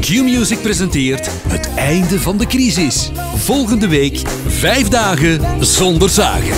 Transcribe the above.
Q-Music presenteert het einde van de crisis. Volgende week vijf dagen zonder zagen.